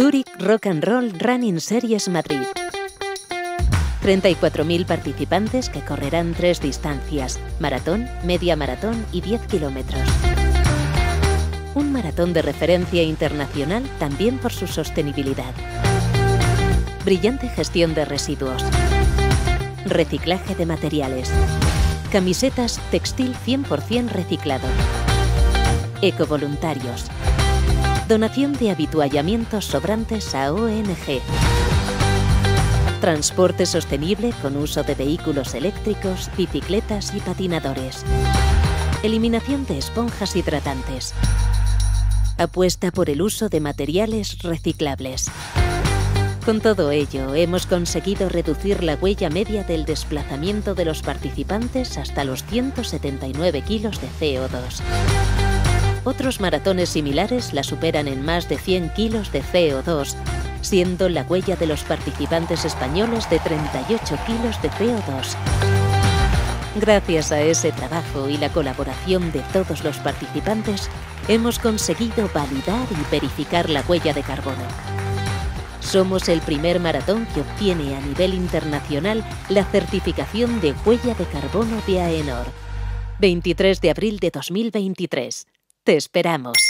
Zurich Rock and Roll Running Series Madrid. 34.000 participantes que correrán tres distancias, maratón, media maratón y 10 kilómetros. Un maratón de referencia internacional también por su sostenibilidad. Brillante gestión de residuos. Reciclaje de materiales. Camisetas textil 100% reciclado. Ecovoluntarios. Donación de habituallamientos sobrantes a ONG. Transporte sostenible con uso de vehículos eléctricos, bicicletas y patinadores. Eliminación de esponjas hidratantes. Apuesta por el uso de materiales reciclables. Con todo ello, hemos conseguido reducir la huella media del desplazamiento de los participantes hasta los 179 kilos de CO2. Otros maratones similares la superan en más de 100 kilos de CO2, siendo la huella de los participantes españoles de 38 kilos de CO2. Gracias a ese trabajo y la colaboración de todos los participantes, hemos conseguido validar y verificar la huella de carbono. Somos el primer maratón que obtiene a nivel internacional la certificación de huella de carbono de AENOR. 23 de abril de 2023. Te esperamos.